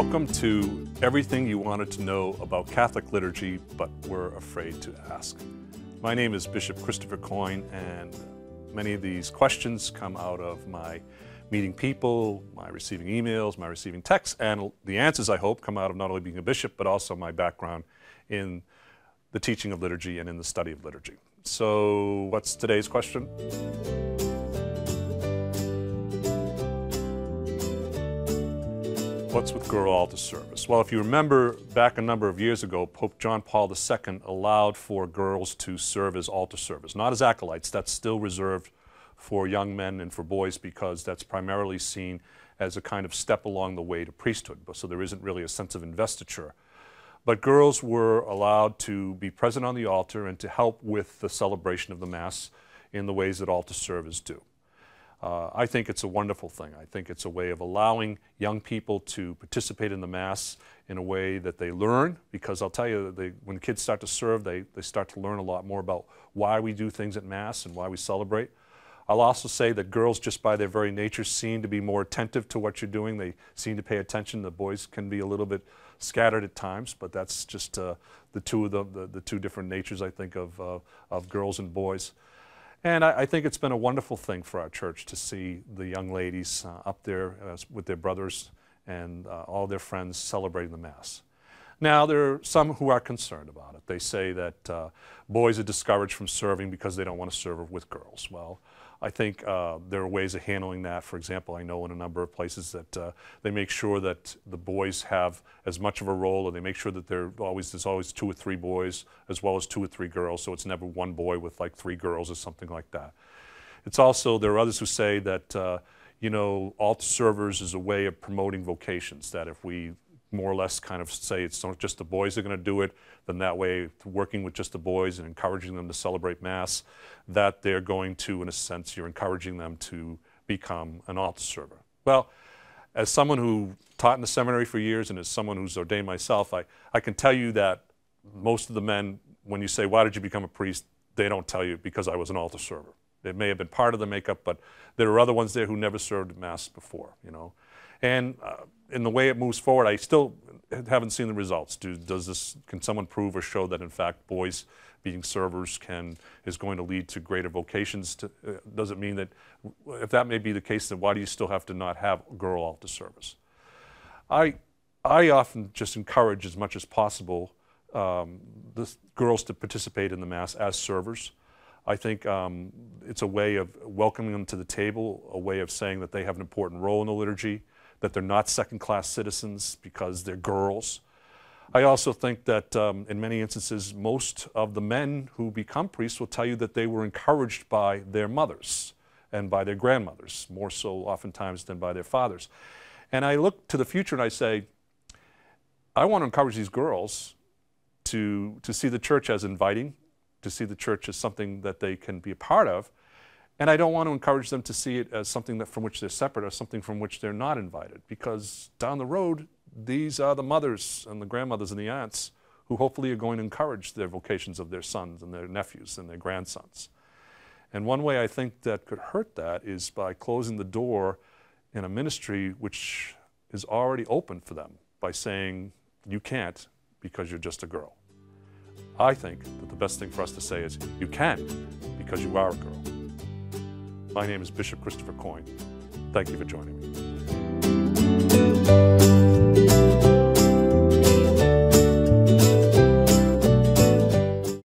Welcome to everything you wanted to know about Catholic liturgy but were afraid to ask. My name is Bishop Christopher Coyne, and many of these questions come out of my meeting people, my receiving emails, my receiving texts, and the answers, I hope, come out of not only being a bishop but also my background in the teaching of liturgy and in the study of liturgy. So, what's today's question? What's with girl altar servers? Well, if you remember back a number of years ago, Pope John Paul II allowed for girls to serve as altar servers, not as acolytes. That's still reserved for young men and for boys because that's primarily seen as a kind of step along the way to priesthood. So there isn't really a sense of investiture. But girls were allowed to be present on the altar and to help with the celebration of the Mass in the ways that altar servers do. Uh, I think it's a wonderful thing. I think it's a way of allowing young people to participate in the Mass in a way that they learn, because I'll tell you, they, when kids start to serve, they, they start to learn a lot more about why we do things at Mass and why we celebrate. I'll also say that girls, just by their very nature, seem to be more attentive to what you're doing. They seem to pay attention. The boys can be a little bit scattered at times, but that's just uh, the two of the, the, the, two different natures, I think, of, uh, of girls and boys. And I, I, think it's been a wonderful thing for our church to see the young ladies uh, up there uh, with their brothers and uh, all their friends celebrating the Mass. Now, there are some who are concerned about it. They say that uh, boys are discouraged from serving because they don't want to serve with girls. Well, I think uh, there are ways of handling that. For example, I know in a number of places that uh, they make sure that the boys have as much of a role, or they make sure that always there's always two or three boys as well as two or three girls, so it's never one boy with like three girls or something like that. It's also there are others who say that uh, you know altar servers is a way of promoting vocations. That if we more or less kind of say it's not just the boys are going to do it, then that way, working with just the boys and encouraging them to celebrate Mass, that they're going to, in a sense, you're encouraging them to become an altar server. Well, as someone who taught in the seminary for years and as someone who's ordained myself, I, I can tell you that most of the men, when you say, Why did you become a priest? they don't tell you because I was an altar server. It may have been part of the makeup, but there are other ones there who never served Mass before, you know. And uh, in the way it moves forward, I still haven't seen the results. Do, does this, can someone prove or show that in fact boys being servers can, is going to lead to greater vocations? To, uh, does it mean that, if that may be the case, then why do you still have to not have girl altar servers? I, I often just encourage as much as possible um, the girls to participate in the Mass as servers. I think um, it's a way of welcoming them to the table, a way of saying that they have an important role in the liturgy, that they're not second class citizens because they're girls. I also think that um, in many instances, most of the men who become priests will tell you that they were encouraged by their mothers and by their grandmothers, more so oftentimes than by their fathers. And I look to the future and I say, I want to encourage these girls to, to see the church as inviting, to see the church as something that they can be a part of, and I don't want to encourage them to see it as something that from which they're separate or something from which they're not invited, because down the road, these are the mothers and the grandmothers and the aunts who hopefully are going to encourage their vocations of their sons and their nephews and their grandsons. And one way I think that could hurt that is by closing the door in a ministry which is already open for them by saying, you can't because you're just a girl. I think that the best thing for us to say is, you can because you are a girl. My name is Bishop Christopher Coyne. Thank you for joining me.